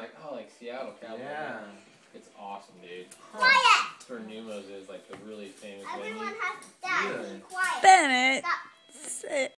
like, oh, like Seattle Cowboys. Yeah. It's awesome, dude. Quiet! It's where Neumos is, like the really famous Everyone venue. has